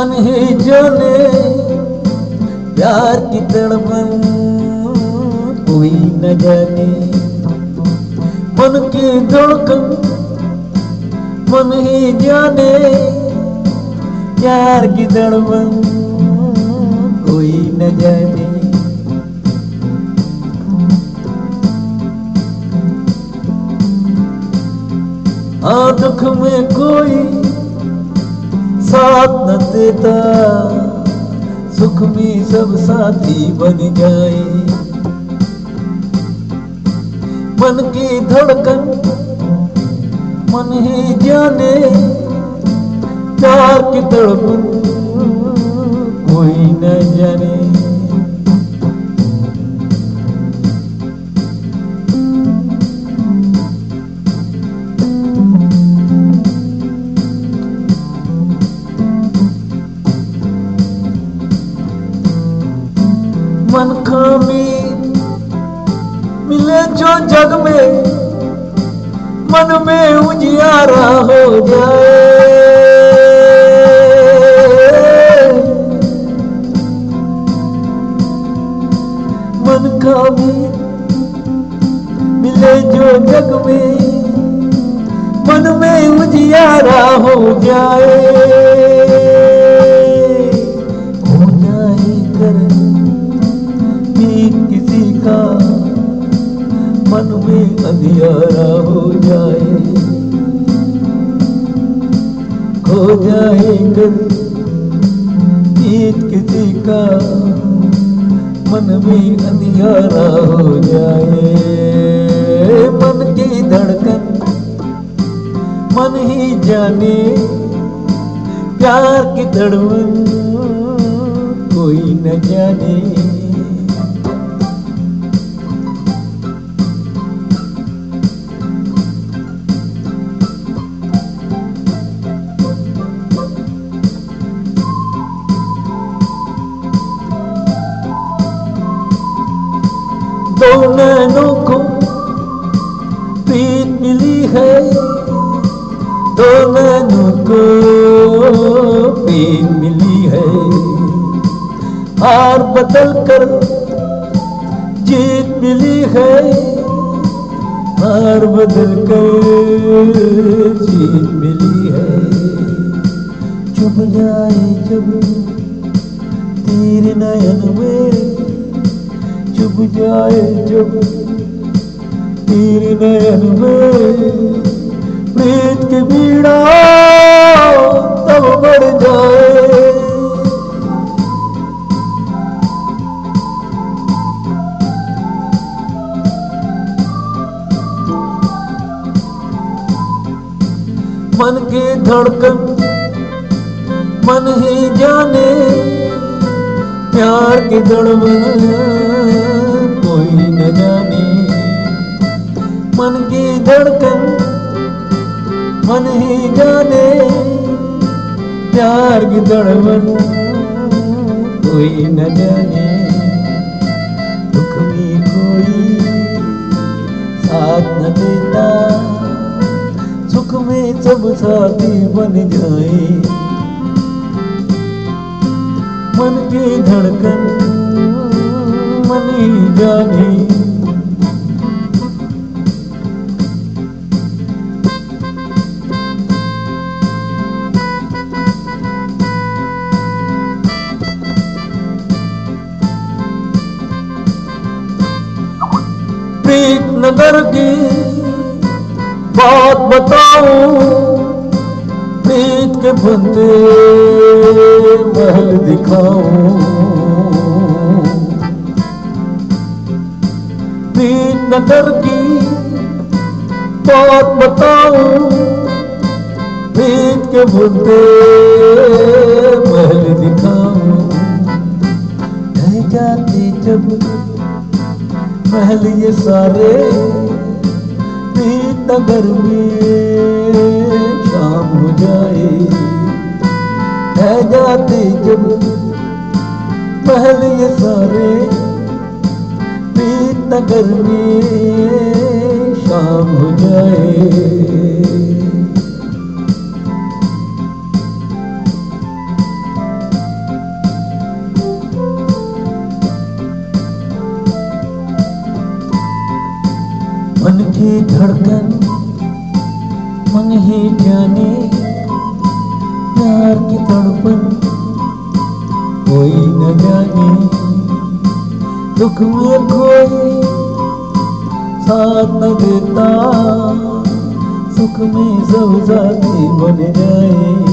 मन ही जाने, प्यार की तड़पन कोई न जाने। मन की धड़कन मन ही जाने, प्यार की तड़पन कोई न जाने। हाँ दुख में कोई साथ न देता। सुख में सब साथी बन जाए। मन की धड़कन, मन ही जाने। प्यार की तड़पन कोई न जाने। मन में उजियारा हो जाए। मन का भी मिले जो जग में, मन में उजियारा हो जाए। खो जाए कर किसी का मन में अंधियारा हो जाए। मन की धड़कन, मन ही जाने, प्यार की धड़कन कोई न जाने। नैनों को प्रीत मिली है। दो नैनों को प्रीत मिली है। हार बदल कर जीत मिली है। हार बदल कर जीत मिली है। चुप जाए जब तीर नयन में चुप जाए जब तीर नयन में प्रीत की पीड़ा तब बढ़ जाए। मन की धड़कन, मन ही जाने, प्यार की धड़कन धड़कन, मन ही जाने प्यार की धड़कन कोई न जाने दुख में कोई साथ न देता। सुख में सब साथी बन जाए। मन की धड़कन, मन ही जाने प्रीत नगर की बात बताऊँ, प्रीत के बंदे महल दिखाऊँ। प्रीत नगर की बात बताऊँ, प्रीत के बंदे महल ये सारे नगर में शाम हो जाए। है जाते जब महल ये सारे नगर में शाम हो जाए। की धड़कन मंग ही जाने, प्यार की तड़पन। कोई न जाने, दुख में कोई साथ न देता। सुख में सब साथी बन जाए।